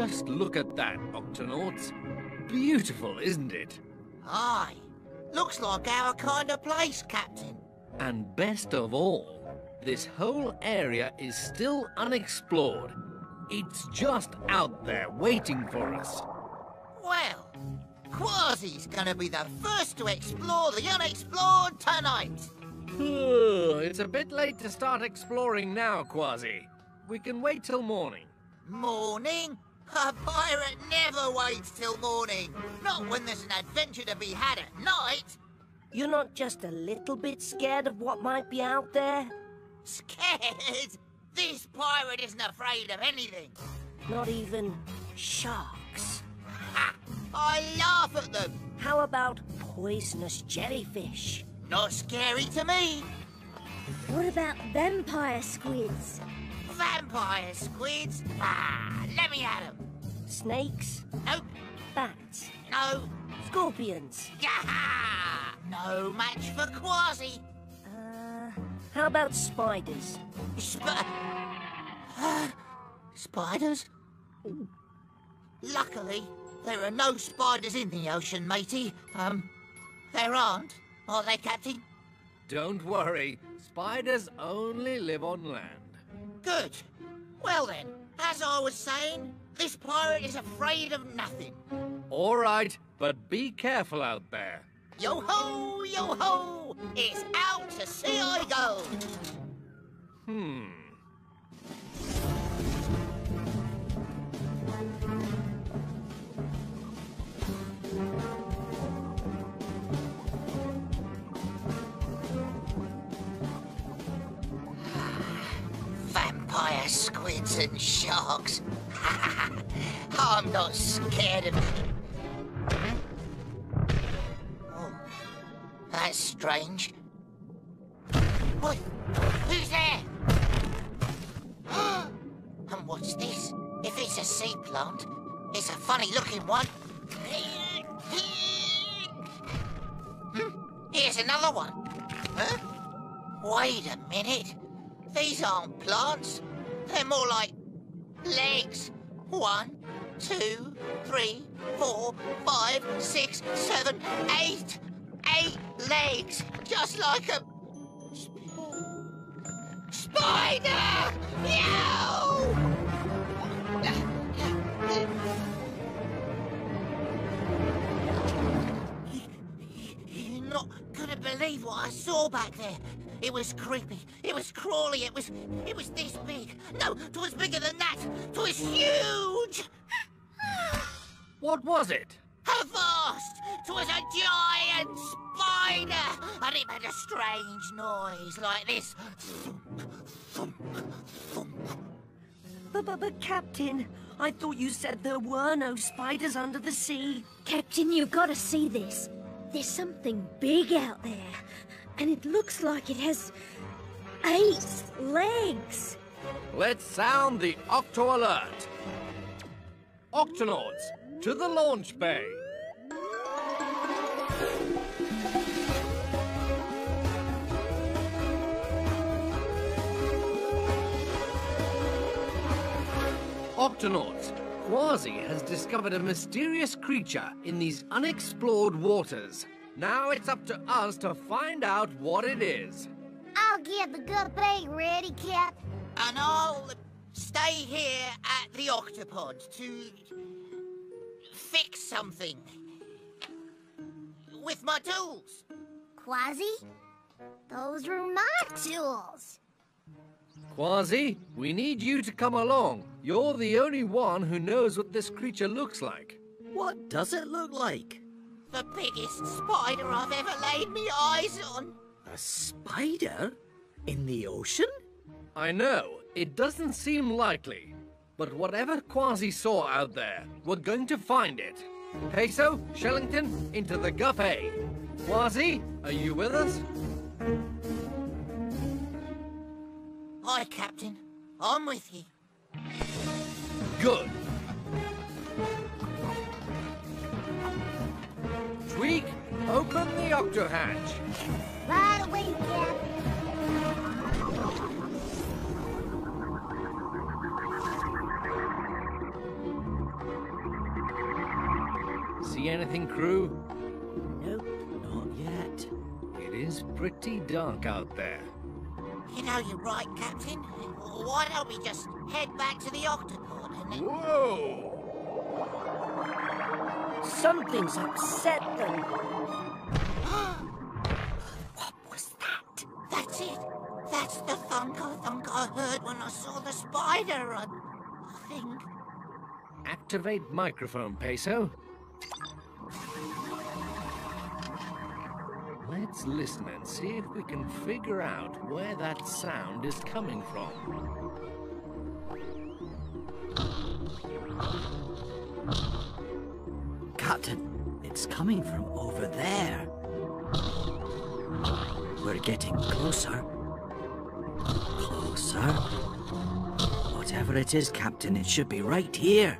Just look at that, Octonauts. Beautiful, isn't it? Aye. Looks like our kind of place, Captain. And best of all, this whole area is still unexplored. It's just out there waiting for us. Well, Kwazii's gonna be the first to explore the unexplored tonight. it's a bit late to start exploring now, Kwazii. We can wait till morning. Morning? A pirate never waits till morning. Not when there's an adventure to be had at night. You're not just a little bit scared of what might be out there? Scared? This pirate isn't afraid of anything. Not even sharks? Ha! I laugh at them. How about poisonous jellyfish? Not scary to me. What about vampire squids? Vampire squids? Ah, let me at them. Snakes? Nope. Bats? No. Scorpions? Yaha! No match for Kwazii. Uh, how about spiders? Sp spiders? Luckily, there are no spiders in the ocean, matey. Um, there aren't, are they, Captain? Don't worry. Spiders only live on land. Good. Well then, as I was saying, this pirate is afraid of nothing. All right, but be careful out there. Yo ho, yo ho! It's out to sea I go! Hmm. Squids and sharks. I'm not scared of? Oh, that's strange. What? Who's there? and what's this? If it's a sea plant, it's a funny looking one. Hmm, Here's another one. Huh? Wait a minute. These aren't plants. They're more like legs. One, two, three, four, five, six, seven, eight. Eight legs. Just like a spider! Yow! You're not gonna believe what I saw back there. It was creepy. It was crawly. It was. It was this big. No, it was bigger than that. It was huge. What was it? A vast. It was a giant spider, and it made a strange noise like this. Thump, thump, thump. But, but, but, Captain, I thought you said there were no spiders under the sea. Captain, you've got to see this. There's something big out there, and it looks like it has eight legs. Let's sound the Octo Alert. Octonauts, to the launch bay. Octonauts, Kwazii has discovered a mysterious creature in these unexplored waters. Now it's up to us to find out what it is. I'll get the good bait ready, Cap. And I'll stay here at the octopod to fix something with my tools. Kwazii? Those were my tools. Kwazii, we need you to come along. You're the only one who knows what this creature looks like. What does it look like? The biggest spider I've ever laid me eyes on. A spider? In the ocean? I know, it doesn't seem likely. But whatever Kwazii saw out there, we're going to find it. Peso, Shellington, into the Guffey. Eh? Kwazii, are you with us? Hi, Captain. I'm with you. Good. Open the octo hatch. Right away, Cap. See anything, crew? Nope, not yet. It is pretty dark out there. You know you're right, Captain. Why don't we just head back to the octopod and then... Whoa! Something's upset them. That's the thunk I thunk I heard when I saw the spider run. I think. Activate microphone, Peso. Let's listen and see if we can figure out where that sound is coming from. Captain, it's coming from over there. We're getting closer. Closer. Whatever it is, Captain, it should be right here.